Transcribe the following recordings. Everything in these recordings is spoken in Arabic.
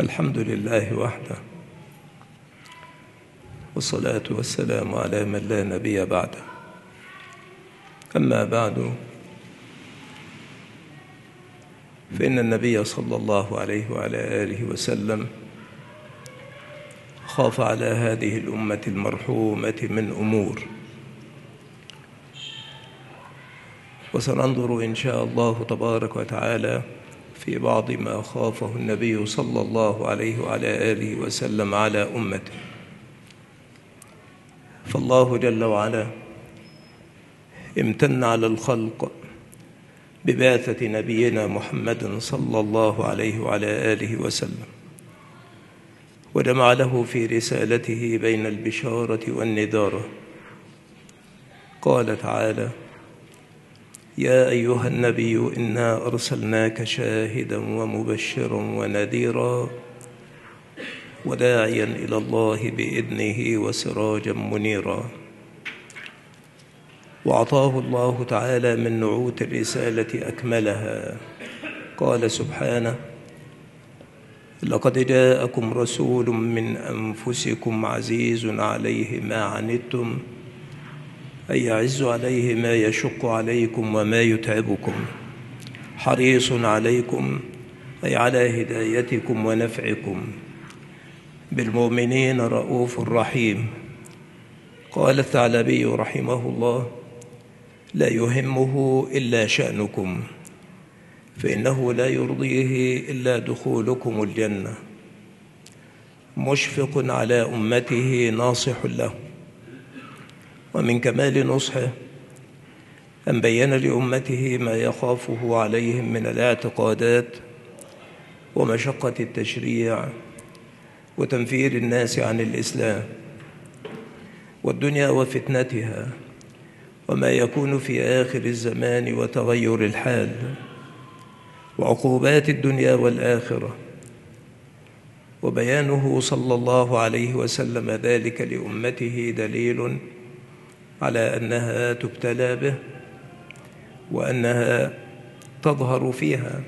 الحمد لله وحده والصلاة والسلام على من لا نبي بعده. أما بعد فإن النبي صلى الله عليه وعلى آله وسلم خاف على هذه الأمة المرحومة من أمور. وسننظر إن شاء الله تبارك وتعالى في بعض ما خافه النبي صلى الله عليه وعلى آله وسلم على أمته. فالله جل وعلا امتن على الخلق ببعثة نبينا محمد صلى الله عليه وعلى آله وسلم وجمع له في رسالته بين البشارة والنذارة. قال تعالى يا أيها النبي إنا أرسلناك شاهدا ومبشرا ونذيرا وداعيا إلى الله بإذنه وسراجا منيرا. وأعطاه الله تعالى من نعوت الرسالة أكملها. قال سبحانه لقد جاءكم رسول من أنفسكم عزيز عليه ما عنتم أي يعز عليه ما يشق عليكم وما يتعبكم. حريص عليكم أي على هدايتكم ونفعكم. بالمؤمنين رؤوف رحيم. قال الثعلبي رحمه الله لا يهمه إلا شأنكم فإنه لا يرضيه إلا دخولكم الجنة. مشفق على أمته ناصح له. ومن كمال نصحه أن بين لأمته ما يخافه عليهم من الاعتقادات ومشقة التشريع وتنفير الناس عن الإسلام والدنيا وفتنتها وما يكون في آخر الزمان وتغير الحال وعقوبات الدنيا والآخرة وبيانه صلى الله عليه وسلم ذلك لأمته دليل على أنها تبتلى به وأنها تظهر فيها.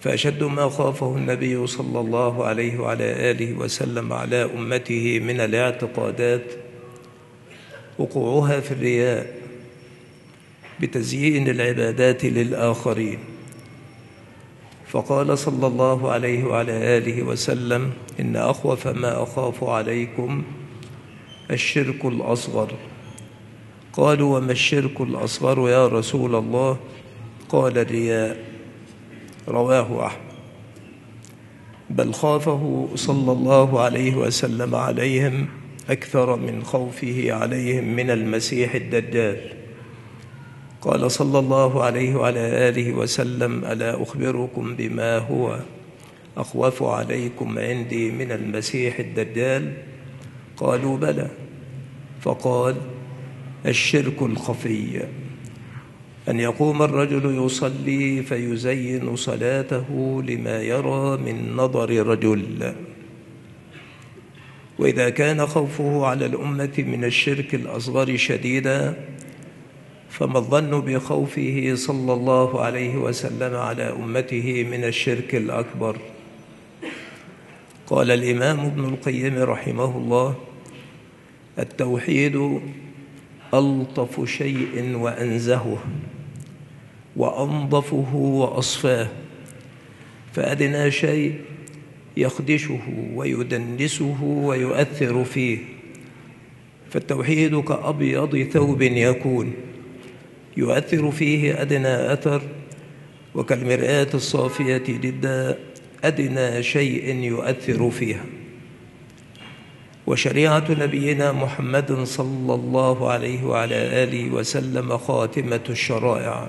فأشد ما خافه النبي صلى الله عليه وعلى آله وسلم على أمته من الاعتقادات وقوعها في الرياء بتزيين العبادات للآخرين. فقال صلى الله عليه وعلى آله وسلم إن أخوف ما أخاف عليكم الشرك الأصغر. قالوا وما الشرك الأصغر يا رسول الله؟ قال الرياء رواه أحمد. بل خافه صلى الله عليه وسلم عليهم أكثر من خوفه عليهم من المسيح الدجال. قال صلى الله عليه وعلى آله وسلم ألا أخبركم بما هو؟ أخوف عليكم عندي من المسيح الدجال؟ قالوا بلى. فقال الشرك الخفي. أن يقوم الرجل يصلي فيزين صلاته لما يرى من نظر رجل وإذا كان خوفه على الأمة من الشرك الأصغر شديدا فما الظن بخوفه صلى الله عليه وسلم على أمته من الشرك الأكبر. قال الإمام ابن القيم رحمه الله التوحيد ألطف شيء وأنزهه وأنظفه وأصفاه فأدنى شيء يخدشه ويدنسه ويؤثر فيه فالتوحيد كأبيض ثوب يكون يؤثر فيه أدنى أثر وكالمرآة الصافية جدا أدنى شيء يؤثر فيها. وشريعة نبينا محمد صلى الله عليه وعلى آله وسلم خاتمة الشرائع.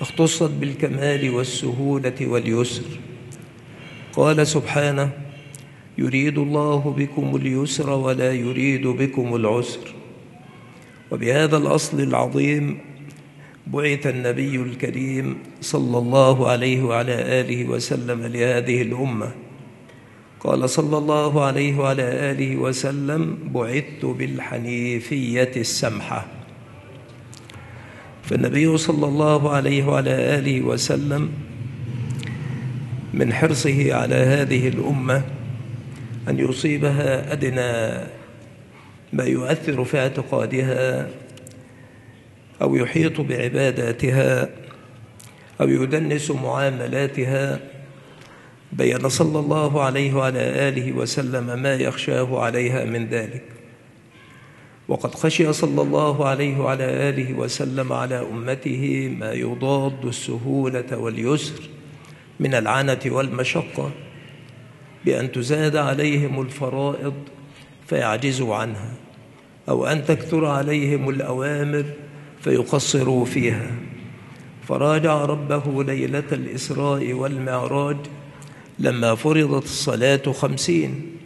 اختصت بالكمال والسهولة واليسر. قال سبحانه يريد الله بكم اليسر ولا يريد بكم العسر. وبهذا الأصل العظيم بعث النبي الكريم صلى الله عليه وعلى آله وسلم لهذه الأمة. قال صلى الله عليه وعلى آله وسلم بعثت بالحنيفية السمحة. فالنبي صلى الله عليه وعلى آله وسلم من حرصه على هذه الأمة أن يصيبها أدنى ما يؤثر في اعتقادها أو يحيط بعباداتها أو يدنس معاملاتها بين صلى الله عليه وعلى آله وسلم ما يخشاه عليها من ذلك. وقد خشي صلى الله عليه وعلى آله وسلم على أمته ما يضاد السهولة واليسر من العنة والمشقة بأن تزاد عليهم الفرائض فيعجزوا عنها أو أن تكثر عليهم الأوامر فيقصروا فيها. فراجع ربه ليلة الإسراء والمعراج لما فرضت الصلاة خمسين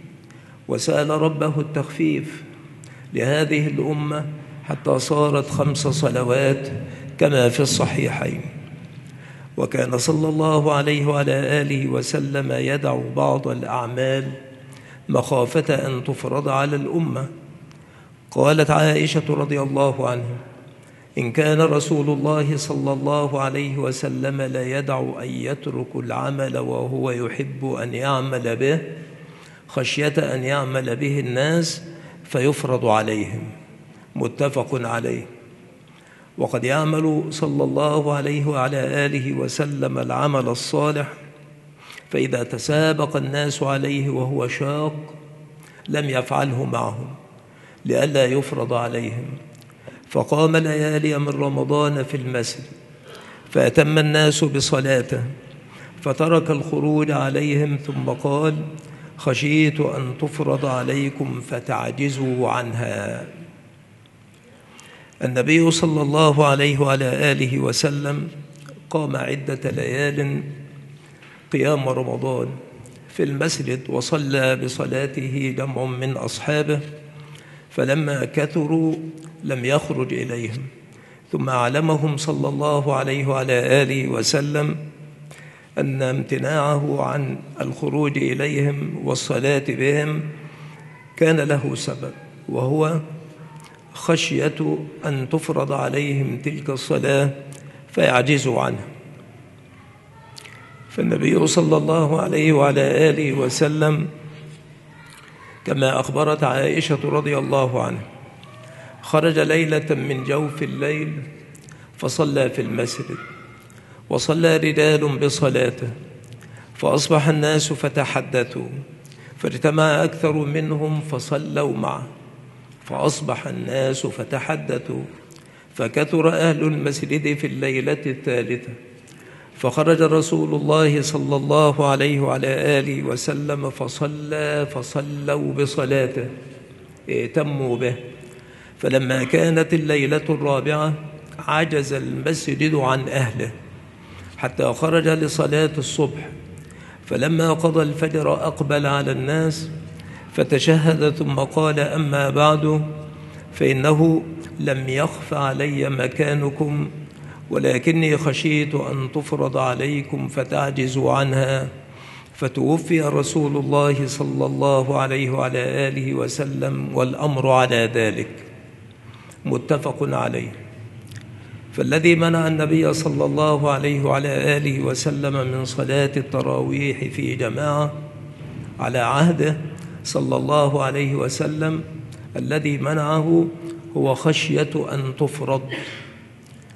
وسأل ربه التخفيف لهذه الأمة حتى صارت خمس صلوات كما في الصحيحين. وكان صلى الله عليه وعلى آله وسلم يدع بعض الأعمال مخافة أن تفرض على الأمة. قالت عائشة رضي الله عنها إن كان رسول الله صلى الله عليه وسلم لا يدع أن يترك العمل وهو يحب أن يعمل به خشية أن يعمل به الناس فيفرض عليهم. متفق عليه. وقد يعمل صلى الله عليه وعلى آله وسلم العمل الصالح فإذا تسابق الناس عليه وهو شاق لم يفعله معهم لئلا يفرض عليهم. فقام ليالي من رمضان في المسجد فأتم الناس بصلاته فترك الخروج عليهم ثم قال خشيت أن تفرض عليكم فتعجزوا عنها. النبي صلى الله عليه وعلى آله وسلم قام عدة ليال قيام رمضان في المسجد وصلى بصلاته جمع من أصحابه فلما كثروا لم يخرج إليهم. ثم علمهم صلى الله عليه وعلى آله وسلم أن امتناعه عن الخروج إليهم والصلاة بهم كان له سبب وهو خشية أن تفرض عليهم تلك الصلاة فيعجزوا عنها. فالنبي صلى الله عليه وعلى آله وسلم كما أخبرت عائشة رضي الله عنها خرج ليلة من جوف الليل فصلى في المسجد وصلى رجال بصلاته فأصبح الناس فتحدثوا فاجتمع أكثر منهم فصلوا معه فأصبح الناس فتحدثوا فكثر أهل المسجد في الليلة الثالثة فخرج رسول الله صلى الله عليه وعلى آله وسلم فصلى فصلوا بصلاته ائتموا به. فلما كانت الليلة الرابعة عجز المسجد عن أهله حتى خرج لصلاة الصبح. فلما قضى الفجر أقبل على الناس فتشهد ثم قال أما بعد فإنه لم يخف علي مكانكم ولكني خشيت أن تفرض عليكم فتعجزوا عنها. فتوفي رسول الله صلى الله عليه وعلى آله وسلم والأمر على ذلك. متفق عليه. فالذي منع النبي صلى الله عليه وعلى آله وسلم من صلاة التراويح في جماعة على عهده صلى الله عليه وسلم الذي منعه هو خشية أن تفرض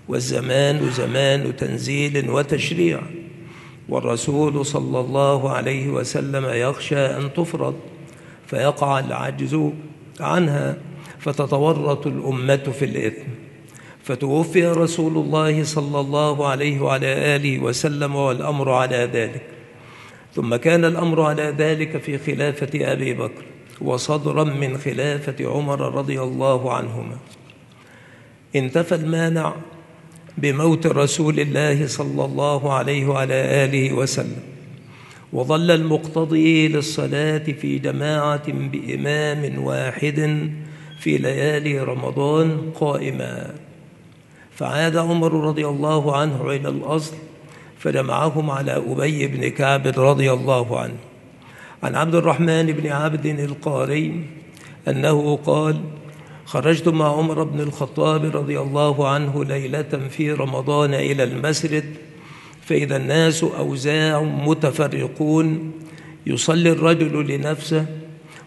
والزمان زمان تنزيل وتشريع والرسول صلى الله عليه وسلم يخشى أن تفرض فيقع العجز عنها. فتتورط الأمة في الإثم. فتوفي رسول الله صلى الله عليه وعلى آله وسلم والأمر على ذلك. ثم كان الأمر على ذلك في خلافة أبي بكر وصدرا من خلافة عمر رضي الله عنهما. انتفى المانع بموت رسول الله صلى الله عليه وعلى آله وسلم. وظل المقتضي للصلاة في جماعة بإمام واحد في ليالي رمضان قائما. فعاد عمر رضي الله عنه إلى الأصل فجمعهم على أبي بن كعب رضي الله عنه. عن عبد الرحمن بن عبد القاري أنه قال خرجت مع عمر بن الخطاب رضي الله عنه ليلة في رمضان إلى المسجد فإذا الناس أوزاع متفرقون يصلي الرجل لنفسه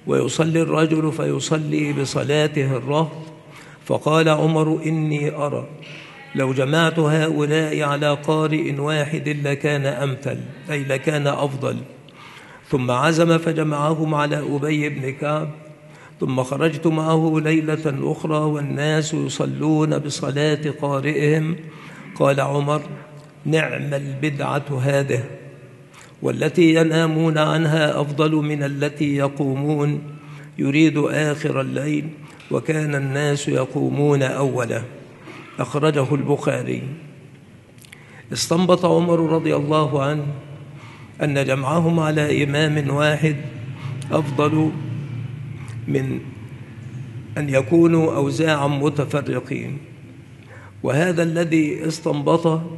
ويصلي الرجل فيصلي بصلاته الرهط فقال عمر إني أرى لو جمعت هؤلاء على قارئ واحد لكان أمثل أي لكان أفضل. ثم عزم فجمعهم على أبي بن كعب. ثم خرجت معه ليلة أخرى والناس يصلون بصلاة قارئهم. قال عمر نعم البدعة هذه. والتي ينامون عنها أفضل من التي يقومون. يريد آخر الليل وكان الناس يقومون أوله. أخرجه البخاري. استنبط عمر رضي الله عنه أن جمعهم على إمام واحد أفضل من أن يكونوا أوزاعا متفرقين. وهذا الذي استنبطه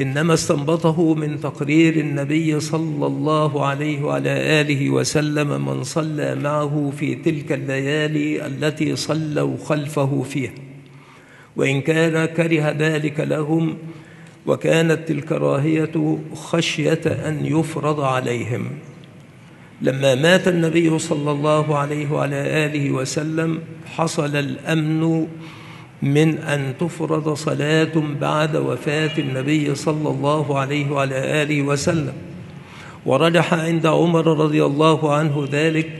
إنما استنبطه من تقرير النبي صلى الله عليه وعلى آله وسلم من صلى معه في تلك الليالي التي صلوا خلفه فيها. وإن كان كره ذلك لهم وكانت الكراهية خشية أن يفرض عليهم. لما مات النبي صلى الله عليه وعلى آله وسلم حصل الأمن من أن تفرض صلاة بعد وفاة النبي صلى الله عليه وعلى آله وسلم. ورجح عند عمر رضي الله عنه ذلك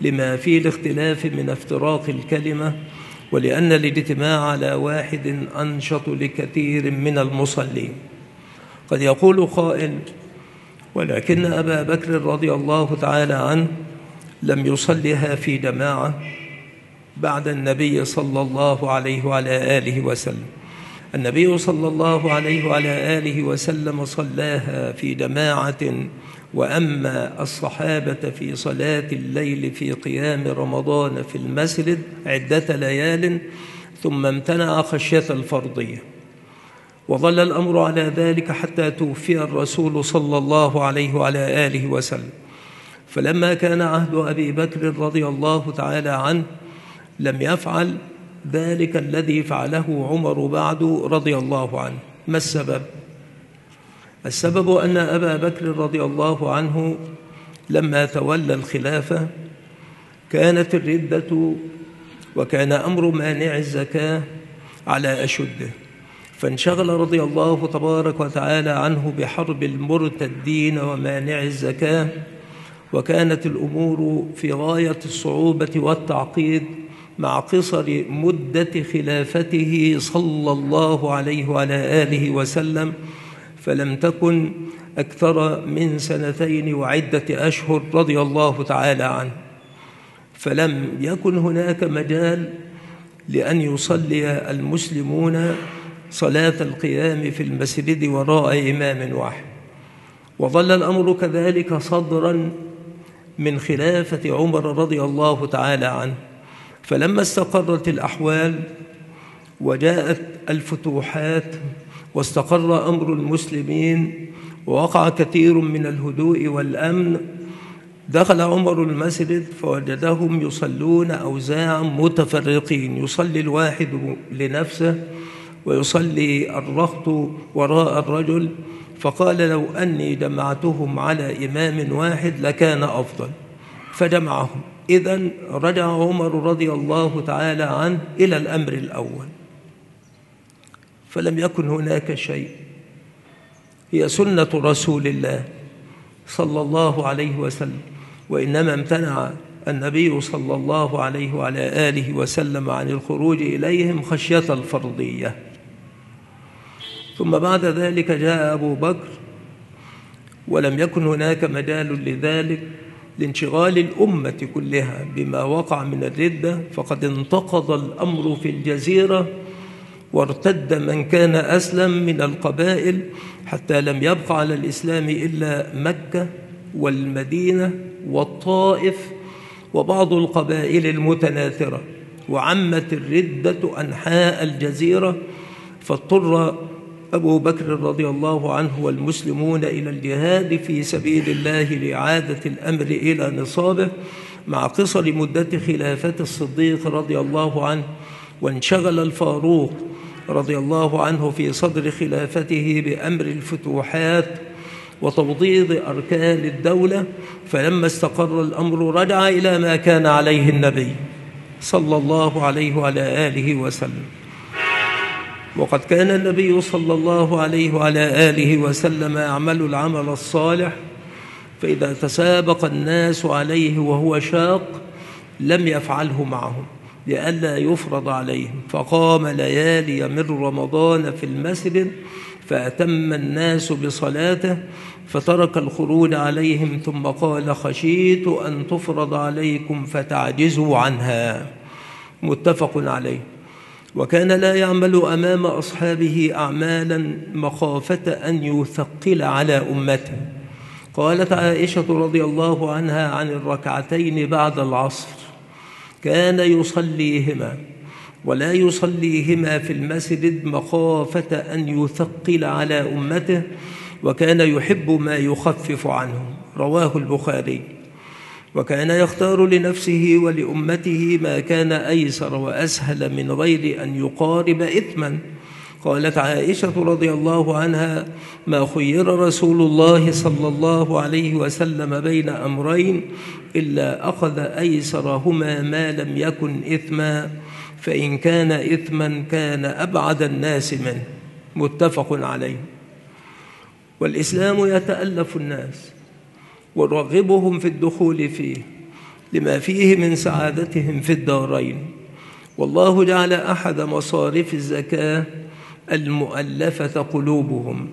لما فيه الاختلاف من افتراق الكلمة ولأن الاجتماع على واحد أنشط لكثير من المصلين. قد يقول قائل ولكن أبا بكر رضي الله تعالى عنه لم يصلها في جماعة بعد النبي صلى الله عليه وعلى آله وسلم. النبي صلى الله عليه وعلى آله وسلم صلاها في جماعة وأما الصحابة في صلاة الليل في قيام رمضان في المسجد عدة ليال ثم امتنع خشية الفرضية. وظل الأمر على ذلك حتى توفي الرسول صلى الله عليه وعلى آله وسلم. فلما كان عهد أبي بكر رضي الله تعالى عنه لم يفعل ذلك الذي فعله عمر بعد رضي الله عنه ما السبب؟ السبب أن أبا بكر رضي الله عنه لما تولى الخلافة كانت الردة وكان أمر مانع الزكاة على أشده فانشغل رضي الله تبارك وتعالى عنه بحرب المرتدين ومانع الزكاة وكانت الأمور في غاية الصعوبة والتعقيد مع قصر مدة خلافته صلى الله عليه وعلى آله وسلم فلم تكن أكثر من سنتين وعدة أشهر رضي الله تعالى عنه. فلم يكن هناك مجال لأن يصلي المسلمون صلاة القيام في المسجد وراء إمام واحد. وظل الأمر كذلك صدرا من خلافة عمر رضي الله تعالى عنه. فلما استقرت الأحوال وجاءت الفتوحات واستقر أمر المسلمين ووقع كثير من الهدوء والأمن دخل عمر المسجد فوجدهم يصلون أوزاعا متفرقين. يصلي الواحد لنفسه ويصلي الرهط وراء الرجل فقال لو أني جمعتهم على إمام واحد لكان أفضل. فجمعهم. إذا رجع عمر رضي الله تعالى عنه إلى الأمر الأول. فلم يكن هناك شيء. هي سنة رسول الله صلى الله عليه وسلم وإنما امتنع النبي صلى الله عليه وعلى آله وسلم عن الخروج إليهم خشية الفرضية. ثم بعد ذلك جاء أبو بكر ولم يكن هناك مجال لذلك لانشغال الأمة كلها بما وقع من الردة فقد انتقض الأمر في الجزيرة وارتد من كان أسلم من القبائل حتى لم يبق على الإسلام إلا مكة والمدينة والطائف وبعض القبائل المتناثرة وعمت الردة أنحاء الجزيرة فاضطر أبو بكر رضي الله عنه والمسلمون إلى الجهاد في سبيل الله لإعادة الأمر إلى نصابه مع قصر مدة خلافة الصديق رضي الله عنه وانشغل الفاروق رضي الله عنه في صدر خلافته بأمر الفتوحات وتوضيض أركان الدولة فلما استقر الأمر رجع إلى ما كان عليه النبي صلى الله عليه وعلى آله وسلم. وقد كان النبي صلى الله عليه وعلى آله وسلم يعمل العمل الصالح فإذا تسابق الناس عليه وهو شاق لم يفعله معهم لئلا يفرض عليهم. فقام ليالي من رمضان في المسجد فأتم الناس بصلاته فترك الخروج عليهم ثم قال خشيت أن تفرض عليكم فتعجزوا عنها. متفق عليه. وكان لا يعمل أمام أصحابه أعمالا مخافة أن يثقل على أمته. قالت عائشة رضي الله عنها عن الركعتين بعد العصر كان يصليهما ولا يصليهما في المسجد مخافة أن يثقل على أمته وكان يحب ما يخفف عنه. رواه البخاري. وكان يختار لنفسه ولأمته ما كان أيسر وأسهل من غير أن يقارب إثما. قالت عائشة رضي الله عنها ما خير رسول الله صلى الله عليه وسلم بين أمرين إلا أخذ أيسرهما ما لم يكن إثما فإن كان إثما كان أبعد الناس منه. متفق عليه. والإسلام يتألف الناس. ورغبهم في الدخول فيه لما فيه من سعادتهم في الدارين. والله جعل أحد مصارف الزكاة المؤلفة قلوبهم.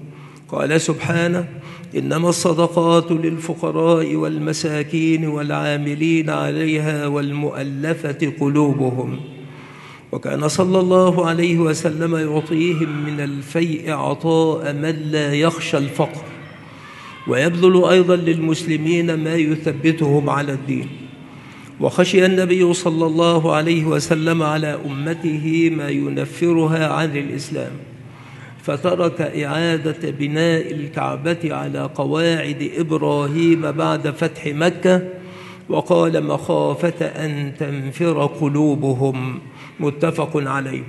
قال سبحانه إنما الصدقات للفقراء والمساكين والعاملين عليها والمؤلفة قلوبهم. وكان صلى الله عليه وسلم يعطيهم من الفيء عطاء من لا يخشى الفقر. ويبذل أيضا للمسلمين ما يثبتهم على الدين. وخشي النبي صلى الله عليه وسلم على أمته ما ينفرها عن الإسلام فترك إعادة بناء الكعبة على قواعد إبراهيم بعد فتح مكة وقال مخافة أن تنفر قلوبهم. متفق عليه.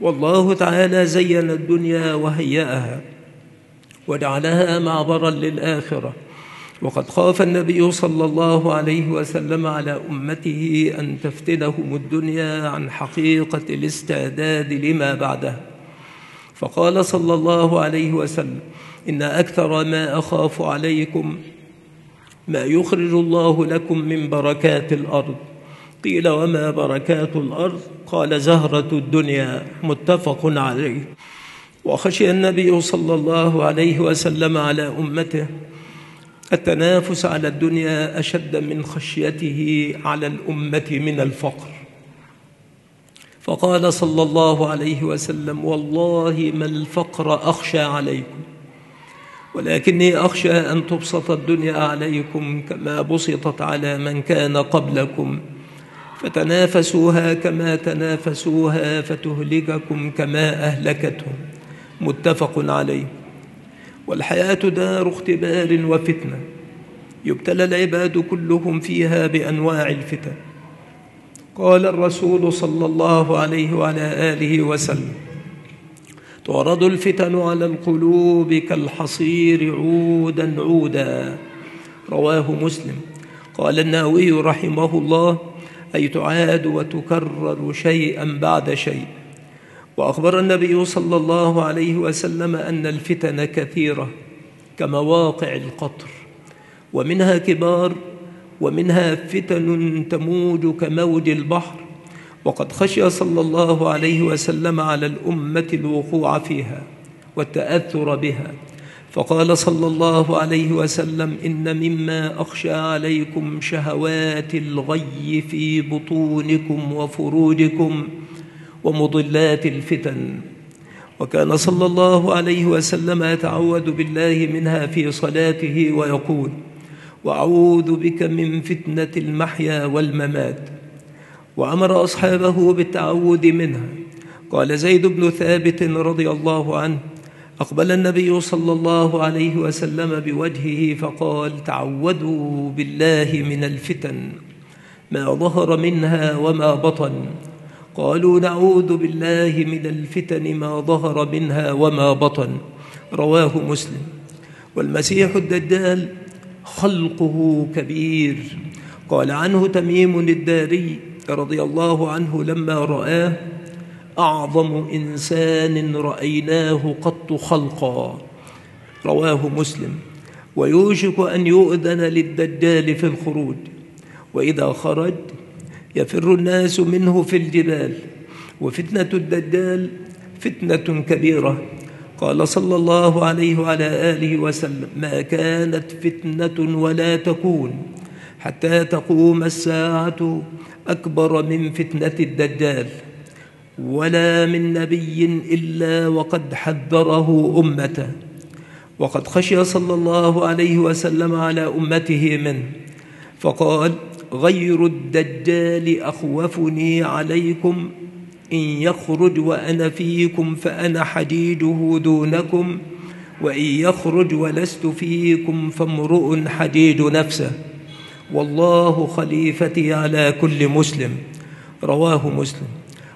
والله تعالى زين الدنيا وهيأها وجعلها معبرا للآخرة. وقد خاف النبي صلى الله عليه وسلم على أمته أن تفتنهم الدنيا عن حقيقة الاستعداد لما بعدها فقال صلى الله عليه وسلم إن أكثر ما أخاف عليكم ما يخرج الله لكم من بركات الأرض. قيل وما بركات الأرض؟ قال زهرة الدنيا. متفق عليه. وخشي النبي صلى الله عليه وسلم على أمته التنافس على الدنيا أشد من خشيته على الأمة من الفقر. فقال صلى الله عليه وسلم والله ما الفقر أخشى عليكم ولكني أخشى أن تبسط الدنيا عليكم كما بسطت على من كان قبلكم فتنافسوها كما تنافسوها فتهلككم كما أهلكتهم. متفق عليه. والحياة دار اختبار وفتنة. يبتلى العباد كلهم فيها بأنواع الفتن. قال الرسول صلى الله عليه وعلى آله وسلم تعرض الفتن على القلوب كالحصير عودا عودا. رواه مسلم. قال الناوي رحمه الله أي تعاد وتكرر شيئا بعد شيء. وأخبر النبي صلى الله عليه وسلم أن الفتن كثيرة كمواقع القطر ومنها كبار ومنها فتن تموج كموج البحر وقد خشي صلى الله عليه وسلم على الأمة الوقوع فيها والتأثر بها. فقال صلى الله عليه وسلم إن مما أخشى عليكم شهوات الغي في بطونكم وفروجكم ومضلات الفتن. وكان صلى الله عليه وسلم يتعوذ بالله منها في صلاته ويقول وأعوذ بك من فتنة المحيا والممات. وأمر أصحابه بالتعوذ منها. قال زيد بن ثابت رضي الله عنه أقبل النبي صلى الله عليه وسلم بوجهه فقال تعوذوا بالله من الفتن. ما ظهر منها وما بطن. قالوا نعوذ بالله من الفتن ما ظهر منها وما بطن. رواه مسلم. والمسيح الدجال خلقه كبير. قال عنه تميم الداري رضي الله عنه لما رآه أعظم إنسان رأيناه قط خلقا. رواه مسلم. ويوشك أن يؤذن للدجال في الخروج. وإذا خرج يفر الناس منه في الجبال وفتنة الدجال فتنة كبيرة. قال صلى الله عليه وعلى آله وسلم ما كانت فتنة ولا تكون حتى تقوم الساعة أكبر من فتنة الدجال ولا من نبي إلا وقد حذره أمته وقد خشي صلى الله عليه وسلم على أمته منه. فقال غير الدجال أخوفني عليكم إن يخرج وأنا فيكم فأنا حديده دونكم وإن يخرج ولست فيكم فامرؤ حديد نفسه. والله خليفتي على كل مسلم. رواه مسلم.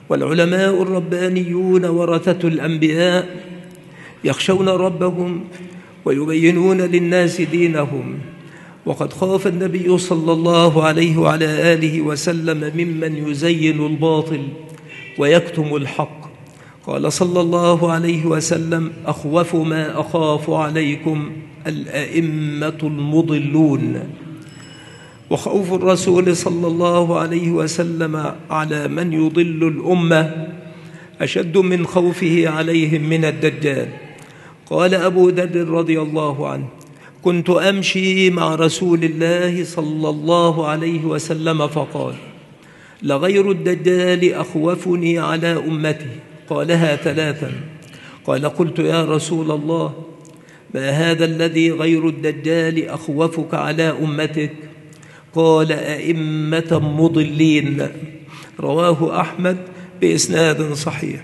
والعلماء الربانيون ورثة الأنبياء يخشون ربهم ويبينون للناس دينهم. وقد خاف النبي صلى الله عليه وعلى آله وسلم ممن يزين الباطل ويكتم الحق. قال صلى الله عليه وسلم أخوف ما أخاف عليكم الأئمة المضلون. وخوف الرسول صلى الله عليه وسلم على من يضل الأمة أشد من خوفه عليهم من الدجال. قال أبو ذر رضي الله عنه كنت أمشي مع رسول الله صلى الله عليه وسلم فقال لغير الدجال أخوفني على أمتي. قالها ثلاثا. قال قلت يا رسول الله ما هذا الذي غير الدجال أخوفك على أمتك؟ قال أئمة مضلين. رواه أحمد بإسناد صحيح.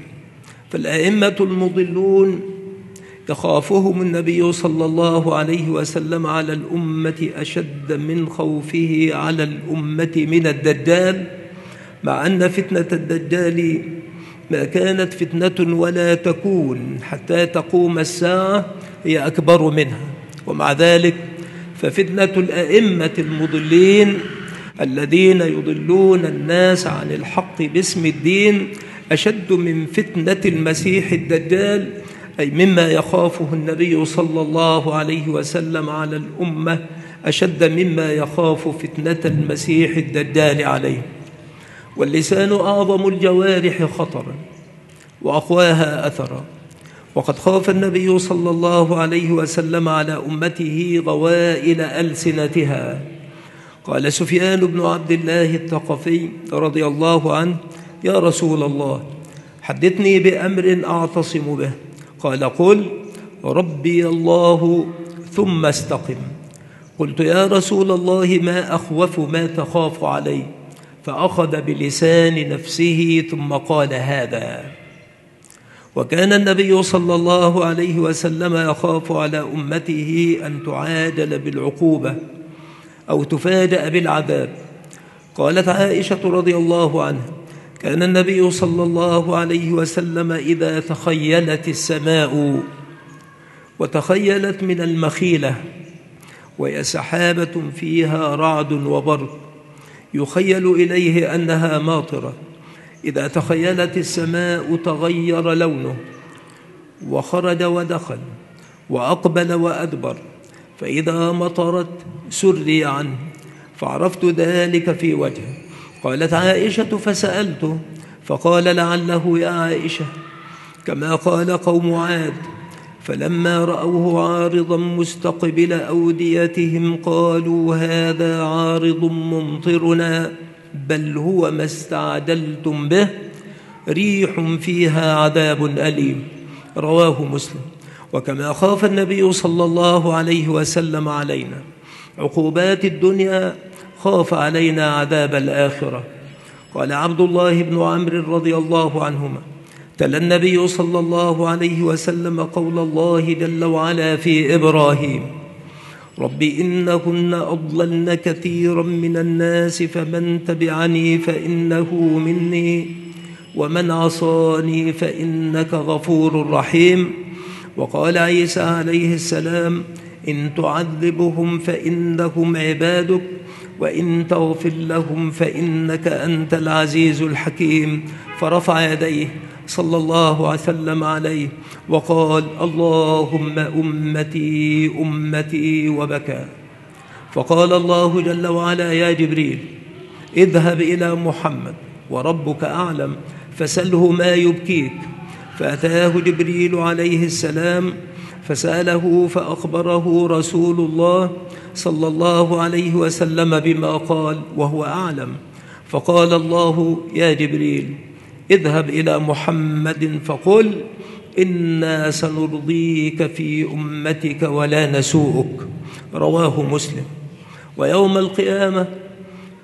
فالأئمة المضلون يخافهم النبي صلى الله عليه وسلم على الأمة أشد من خوفه على الأمة من الدجال مع أن فتنة الدجال ما كانت فتنة ولا تكون حتى تقوم الساعة هي أكبر منها. ومع ذلك ففتنة الأئمة المضلين الذين يضلون الناس عن الحق باسم الدين أشد من فتنة المسيح الدجال أي مما يخافه النبي صلى الله عليه وسلم على الأمة أشد مما يخاف فتنة المسيح الدجال عليه. واللسان أعظم الجوارح خطرا وأقواها أثرا. وقد خاف النبي صلى الله عليه وسلم على أمته غوائل ألسنتها. قال سفيان بن عبد الله الثقفي رضي الله عنه يا رسول الله حدثني بأمر أعتصم به. قال قل ربي الله ثم استقم. قلت يا رسول الله ما أخوف ما تخاف علي. فأخذ بلسان نفسه ثم قال هذا. وكان النبي صلى الله عليه وسلم يخاف على أمته أن تعادل بالعقوبة أو تفاجأ بالعذاب. قالت عائشة رضي الله عنها كان النبي صلى الله عليه وسلم إذا تخيلت السماء وتخيلت من المخيلة وهي سحابة فيها رعد وبرق يخيل إليه أنها ماطرة. إذا تخيلت السماء تغير لونه وخرج ودخل وأقبل وأدبر فإذا مطرت سري عنه فعرفت ذلك في وجهه. قالت عائشة فسألته فقال لعله يا عائشة كما قال قوم عاد فلما رأوه عارضا مستقبل أوديتهم قالوا هذا عارض ممطرنا بل هو ما استعجلتم به ريح فيها عذاب أليم رواه مسلم. وكما خاف النبي صلى الله عليه وسلم علينا عقوبات الدنيا خاف علينا عذاب الآخرة. قال عبد الله بن عمرو رضي الله عنهما تلا النبي صلى الله عليه وسلم قول الله جل وعلا في إبراهيم رب إنهن أضللن كثيرا من الناس فمن تبعني فإنه مني ومن عصاني فإنك غفور رحيم. وقال عيسى عليه السلام إن تعذبهم فإنهم عبادك وإن تغفر لهم فإنك أنت العزيز الحكيم. فرفع يديه صلى الله عليه وسلم عليه وقال اللهم أمتي أمتي وبكى. فقال الله جل وعلا يا جبريل اذهب إلى محمد وربك أعلم فسله ما يبكيك. فأتاه جبريل عليه السلام فسأله فأخبره رسول الله صلى الله عليه وسلم بما قال وهو أعلم. فقال الله يا جبريل اذهب إلى محمد فقل إنا سنرضيك في أمتك ولا نسوءك. رواه مسلم. ويوم القيامة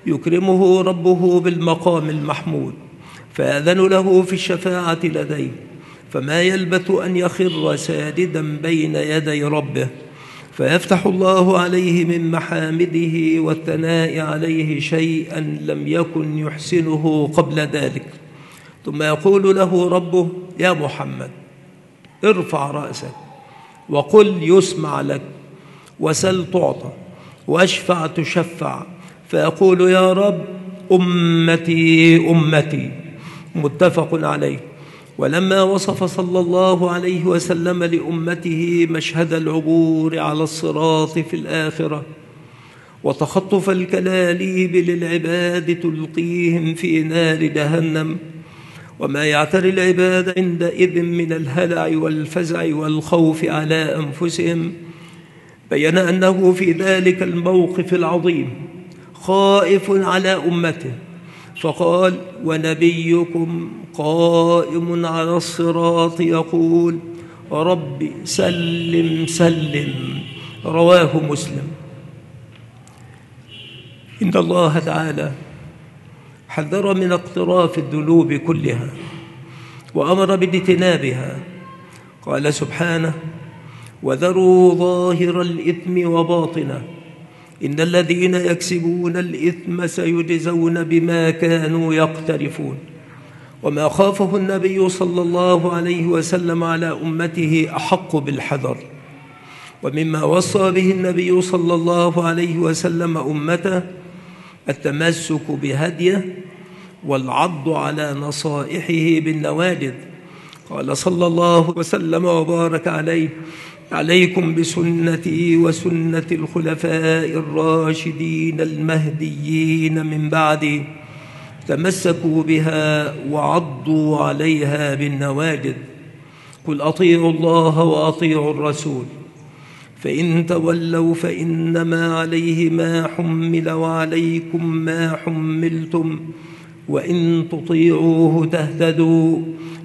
يكرمه ربه بالمقام المحمود فيأذن له في الشفاعة لديه. فما يلبث أن يخر ساجدا بين يدي ربه فيفتح الله عليه من محامده والثناء عليه شيئا لم يكن يحسنه قبل ذلك. ثم يقول له ربه يا محمد ارفع رأسك وقل يسمع لك وسل تعطى واشفع تشفع. فيقول يا رب أمتي أمتي متفق عليه. ولما وصف صلى الله عليه وسلم لأمته مشهد العبور على الصراط في الآخرة وتخطف الكلاليب للعباد تلقيهم في نار جهنم وما يعتري العباد عندئذ من الهلع والفزع والخوف على أنفسهم بين أنه في ذلك الموقف العظيم خائف على أمته فقال ونبيكم قائم على الصراط يقول رب سلم سلم رواه مسلم. إن الله تعالى حذر من اقتراف الذنوب كلها وأمر باجتنابها. قال سبحانه وذروا ظاهر الإثم وباطنه إن الذين يكسبون الإثم سيجزون بما كانوا يقترفون. وما خافه النبي صلى الله عليه وسلم على أمته أحق بالحذر. ومما وصى به النبي صلى الله عليه وسلم أمته التمسك بهديه والعض على نصائحه بالنواجذ قال صلى الله وسلم وبارك عليه عليكم بسنتي وسنة الخلفاء الراشدين المهديين من بعدي تمسكوا بها وعضوا عليها بالنواجذ. قل أطيعوا الله وأطيعوا الرسول. فإن تولوا فإنما عليه ما حمل وعليكم ما حملتم. وإن تطيعوه تهتدوا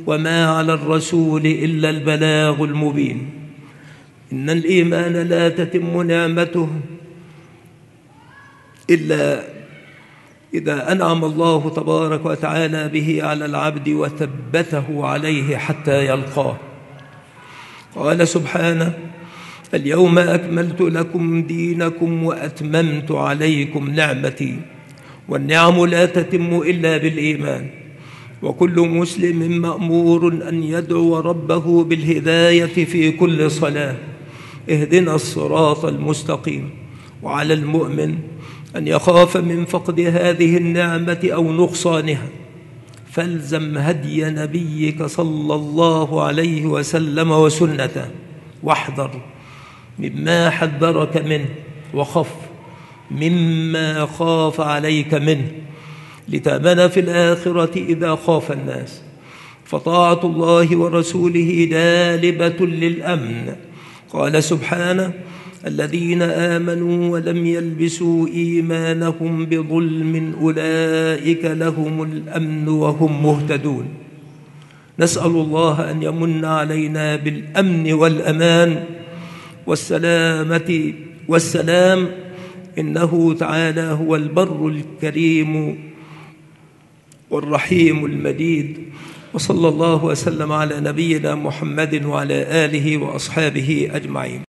وما على الرسول إلا البلاغ المبين. إن الإيمان لا تتم نعمته إلا إذا أنعم الله تبارك وتعالى به على العبد وثبته عليه حتى يلقاه. قال سبحانه اليوم أكملت لكم دينكم وأتممت عليكم نعمتي والنعم لا تتم إلا بالإيمان. وكل مسلم مأمور أن يدعو ربه بالهداية في كل صلاة. اهدنا الصراط المستقيم. وعلى المؤمن أن يخاف من فقد هذه النعمة أو نقصانها. فالزم هدي نبيك صلى الله عليه وسلم وسنته. واحذر مما حذرك منه وخف مما خاف عليك منه. لتأمن في الآخرة إذا خاف الناس. فطاعة الله ورسوله جالبة للأمن. قال سبحانه الذين آمنوا ولم يلبسوا إيمانهم بظلم أولئك لهم الأمن وهم مهتدون. نسأل الله أن يمن علينا بالأمن والأمان والسلامة والسلام. إنه تعالى هو البر الكريم والرحيم المجيد. وصلى الله وسلم على نبينا محمد وعلى آله وأصحابه أجمعين.